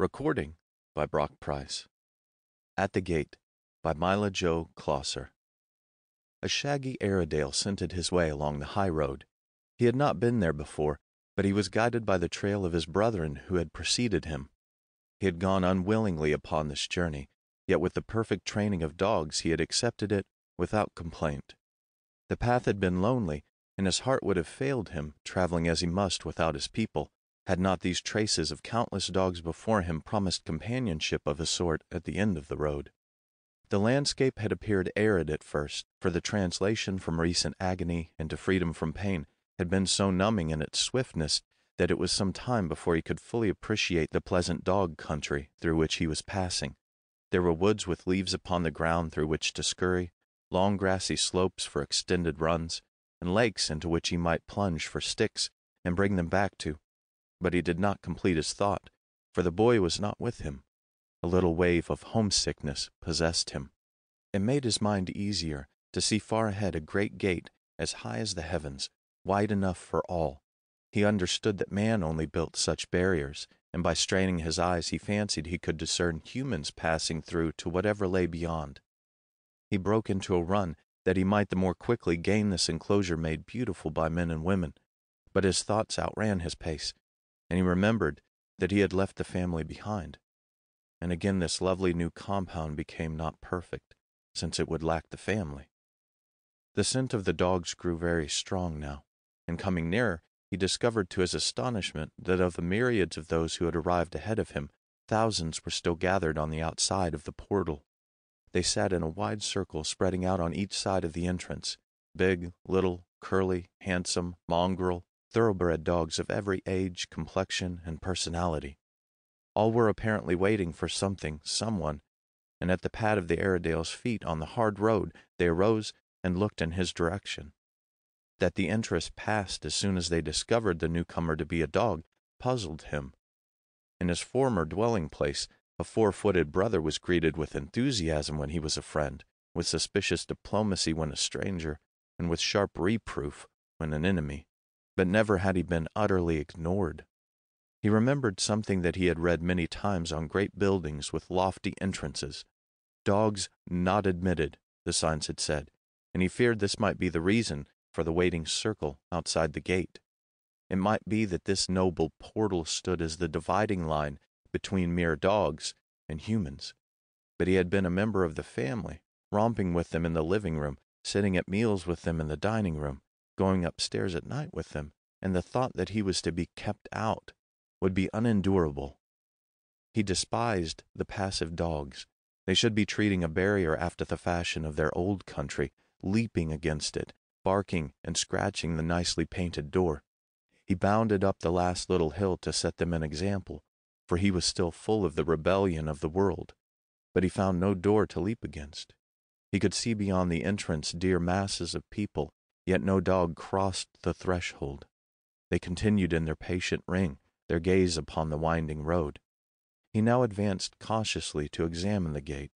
Recording by Brock Price. At the Gate by Myla Jo Closser. A shaggy Airedale scented his way along the high road. He had not been there before, but he was guided by the trail of his brethren who had preceded him. He had gone unwillingly upon this journey, yet with the perfect training of dogs he had accepted it without complaint. The path had been lonely, and his heart would have failed him, traveling as he must without his people, had not these traces of countless dogs before him promised companionship of a sort at the end of the road. The landscape had appeared arid at first, for the translation from recent agony into freedom from pain had been so numbing in its swiftness that it was some time before he could fully appreciate the pleasant dog country through which he was passing. There were woods with leaves upon the ground through which to scurry, long grassy slopes for extended runs, and lakes into which he might plunge for sticks and bring them back to. But he did not complete his thought, for the boy was not with him. A little wave of homesickness possessed him. It made his mind easier to see far ahead a great gate as high as the heavens, wide enough for all. He understood that man only built such barriers, and by straining his eyes he fancied he could discern humans passing through to whatever lay beyond. He broke into a run that he might the more quickly gain this enclosure made beautiful by men and women, but his thoughts outran his pace, and he remembered that he had left the family behind. And again this lovely new compound became not perfect, since it would lack the family. The scent of the dogs grew very strong now, and coming nearer, he discovered to his astonishment that of the myriads of those who had arrived ahead of him, thousands were still gathered on the outside of the portal. They sat in a wide circle spreading out on each side of the entrance, big, little, curly, handsome, mongrel, thoroughbred dogs of every age, complexion, and personality. All were apparently waiting for something, someone, and at the pad of the Airedale's feet on the hard road, they arose and looked in his direction. That the interest passed as soon as they discovered the newcomer to be a dog puzzled him. In his former dwelling place, a four footed brother was greeted with enthusiasm when he was a friend, with suspicious diplomacy when a stranger, and with sharp reproof when an enemy. But never had he been utterly ignored. He remembered something that he had read many times on great buildings with lofty entrances. Dogs not admitted, the signs had said, and he feared this might be the reason for the waiting circle outside the gate. It might be that this noble portal stood as the dividing line between mere dogs and humans. But he had been a member of the family, romping with them in the living room, sitting at meals with them in the dining room, going upstairs at night with them, and the thought that he was to be kept out would be unendurable. He despised the passive dogs. They should be treating a barrier after the fashion of their old country, leaping against it, barking and scratching the nicely painted door. He bounded up the last little hill to set them an example, for he was still full of the rebellion of the world, but he found no door to leap against. He could see beyond the entrance dear masses of people, yet no dog crossed the threshold. They continued in their patient ring, their gaze upon the winding road. He now advanced cautiously to examine the gate.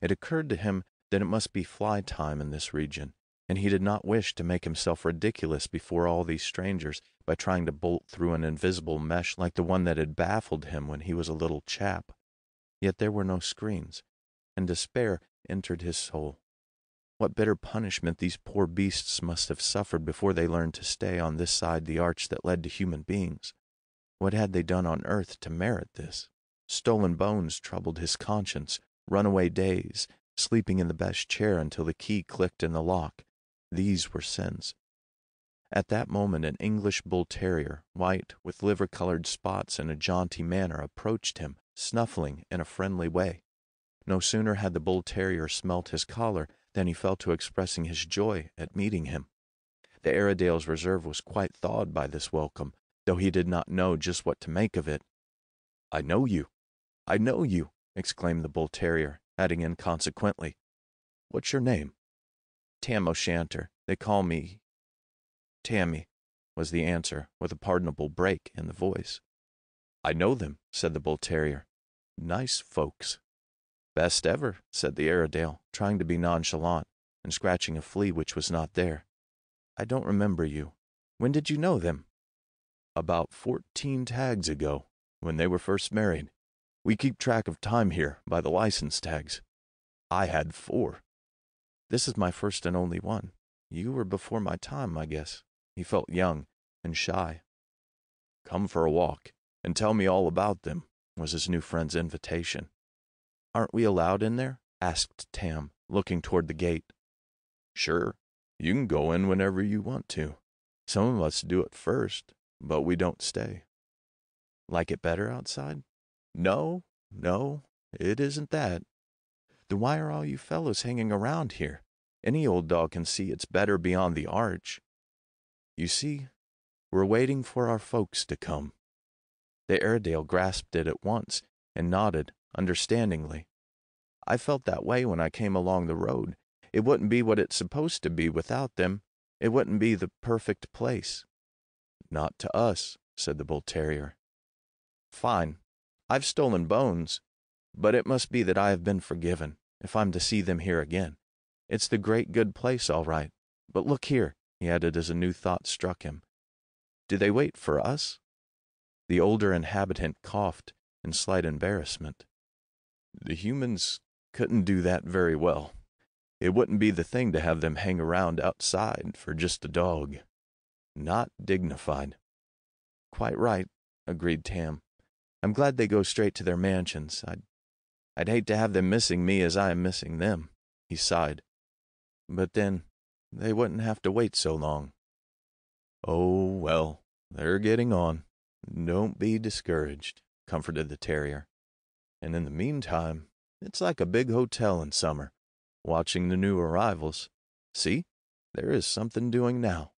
It occurred to him that it must be fly time in this region, and he did not wish to make himself ridiculous before all these strangers by trying to bolt through an invisible mesh like the one that had baffled him when he was a little chap. Yet there were no screens, and despair entered his soul. What bitter punishment these poor beasts must have suffered before they learned to stay on this side the arch that led to human beings. What had they done on earth to merit this? Stolen bones troubled his conscience, runaway days, sleeping in the best chair until the key clicked in the lock. These were sins. At that moment, an English bull terrier, white, with liver colored spots and a jaunty manner, approached him, snuffling in a friendly way. No sooner had the bull terrier smelt his collar than he fell to expressing his joy at meeting him. The Airedale's reserve was quite thawed by this welcome, though he did not know just what to make of it. I know you. I know you, exclaimed the bull terrier, adding inconsequently, What's your name? Tam O'Shanter. They call me Tammy, was the answer, with a pardonable break in the voice. I know them, said the bull terrier. Nice folks. Best ever, said the Airedale, trying to be nonchalant, and scratching a flea which was not there. I don't remember you. When did you know them? About fourteen tags ago, when they were first married. We keep track of time here by the license tags. I had four. This is my first and only one. You were before my time, I guess. He felt young and shy. Come for a walk and tell me all about them, was his new friend's invitation. Aren't we allowed in there? asked Tam, looking toward the gate. Sure, you can go in whenever you want to. Some of us do it first, but we don't stay. Like it better outside? No, no, it isn't that. Then why are all you fellows hanging around here? Any old dog can see it's better beyond the arch. You see, we're waiting for our folks to come. The Airedale grasped it at once and nodded understandingly. I felt that way when I came along the road. It wouldn't be what it's supposed to be without them. It wouldn't be the perfect place. Not to us, said the bull terrier. Fine. I've stolen bones, but it must be that I have been forgiven if I'm to see them here again. It's the great good place, all right. But look here, he added as a new thought struck him. Do they wait for us? The older inhabitant coughed in slight embarrassment. The humans couldn't do that very well. It wouldn't be the thing to have them hang around outside for just a dog. Not dignified. Quite right, agreed Tam. I'm glad they go straight to their mansions. I'd, I'd hate to have them missing me as I am missing them, he sighed. But then, they wouldn't have to wait so long. Oh, well, they're getting on. Don't be discouraged, comforted the terrier. And in the meantime, it's like a big hotel in summer, watching the new arrivals. See, there is something doing now.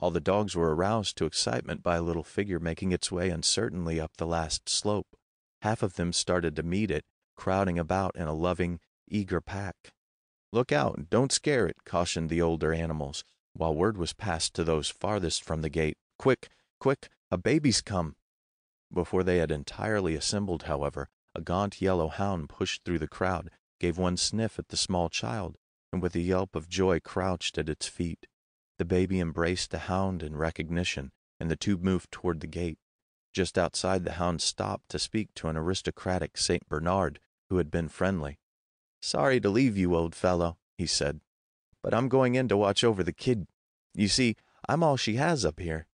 All the dogs were aroused to excitement by a little figure making its way uncertainly up the last slope. Half of them started to meet it, crowding about in a loving, eager pack. Look out, don't scare it, cautioned the older animals, while word was passed to those farthest from the gate. Quick, quick, a baby's come. Before they had entirely assembled, however, a gaunt yellow hound pushed through the crowd, gave one sniff at the small child, and with a yelp of joy crouched at its feet. The baby embraced the hound in recognition, and the two moved toward the gate. Just outside, the hound stopped to speak to an aristocratic St. Bernard who had been friendly. Sorry to leave you, old fellow, he said, but I'm going in to watch over the kid. You see, I'm all she has up here.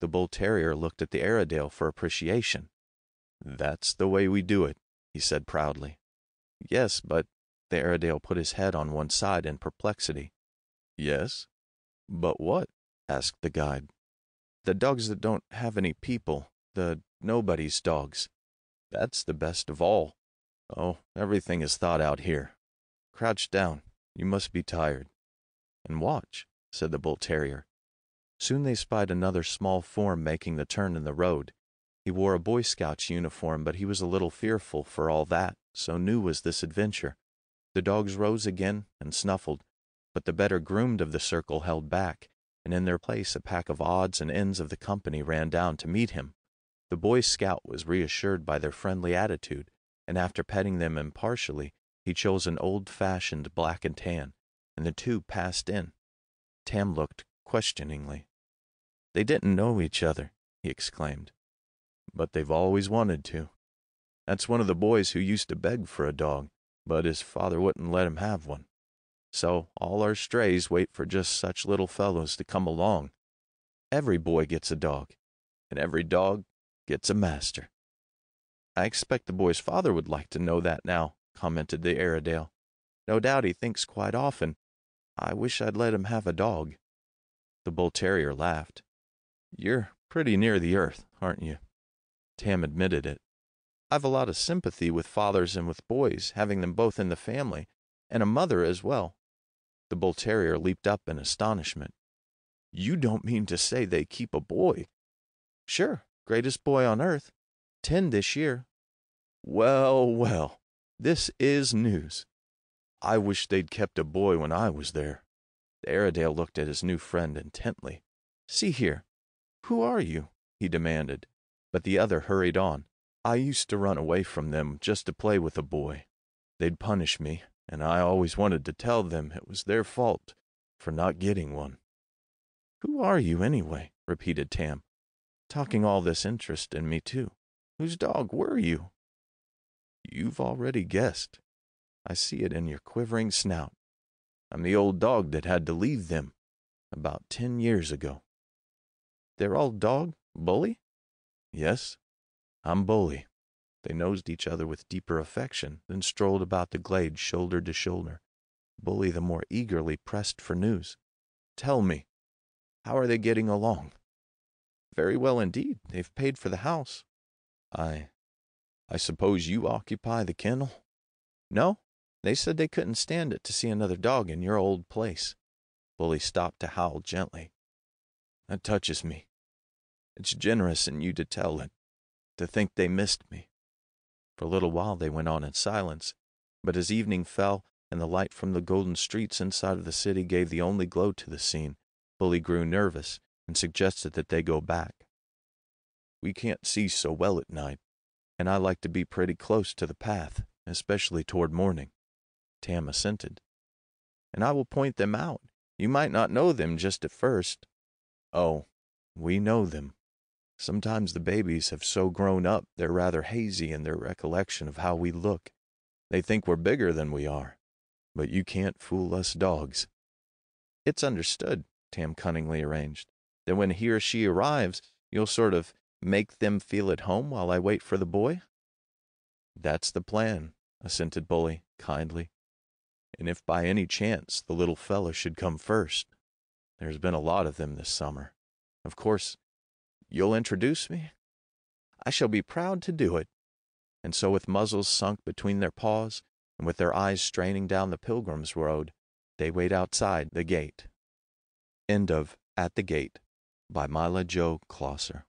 The bull terrier looked at the Airedale for appreciation. That's the way we do it, he said proudly. Yes, but the Airedale put his head on one side in perplexity. Yes, but what? asked the guide. The dogs that don't have any people, the nobody's dogs. That's the best of all. Oh, everything is thought out here. Crouch down. You must be tired. And watch, said the bull terrier. Soon they spied another small form making the turn in the road. He wore a Boy Scout's uniform, but he was a little fearful for all that, so new was this adventure. The dogs rose again and snuffled, but the better groomed of the circle held back, and in their place a pack of odds and ends of the company ran down to meet him. The Boy Scout was reassured by their friendly attitude, and after petting them impartially, he chose an old fashioned black and tan, and the two passed in. Tam looked questioningly. They didn't know each other, he exclaimed. But they've always wanted to. That's one of the boys who used to beg for a dog, but his father wouldn't let him have one. So all our strays wait for just such little fellows to come along. Every boy gets a dog, and every dog gets a master. I expect the boy's father would like to know that now, commented the Airedale. No doubt he thinks quite often, I wish I'd let him have a dog. The bull terrier laughed. You're pretty near the earth, aren't you? Tam admitted it. I've a lot of sympathy with fathers and with boys, having them both in the family, and a mother as well. The bull terrier leaped up in astonishment. You don't mean to say they keep a boy? Sure, greatest boy on earth. Ten this year. Well, well, this is news. I wish they'd kept a boy when I was there. The Airedale looked at his new friend intently. See here, who are you? he demanded. But the other hurried on. I used to run away from them just to play with a boy. They'd punish me, and I always wanted to tell them it was their fault for not getting one. Who are you, anyway? repeated Tam, talking all this interest in me, too. Whose dog were you? You've already guessed. I see it in your quivering snout. I'm the old dog that had to leave them about ten years ago. Their old dog, Bully? Yes, I'm Bully. They nosed each other with deeper affection, then strolled about the glade shoulder to shoulder. Bully the more eagerly pressed for news. Tell me, how are they getting along? Very well indeed. They've paid for the house. I. I suppose you occupy the kennel? No, they said they couldn't stand it to see another dog in your old place. Bully stopped to howl gently. That touches me. It's generous in you to tell it, to think they missed me. For a little while they went on in silence, but as evening fell and the light from the golden streets inside of the city gave the only glow to the scene, Bully grew nervous and suggested that they go back. We can't see so well at night, and I like to be pretty close to the path, especially toward morning. Tam assented. And I will point them out. You might not know them just at first. Oh, we know them. Sometimes the babies have so grown up they're rather hazy in their recollection of how we look. They think we're bigger than we are. But you can't fool us dogs. It's understood, Tam cunningly arranged. that when he or she arrives, you'll sort of make them feel at home while I wait for the boy? That's the plan, assented Bully kindly and if by any chance the little fellow should come first, there's been a lot of them this summer. Of course, you'll introduce me? I shall be proud to do it. And so, with muzzles sunk between their paws, and with their eyes straining down the pilgrim's road, they wait outside the gate. End of At the Gate by Myla Jo Closser.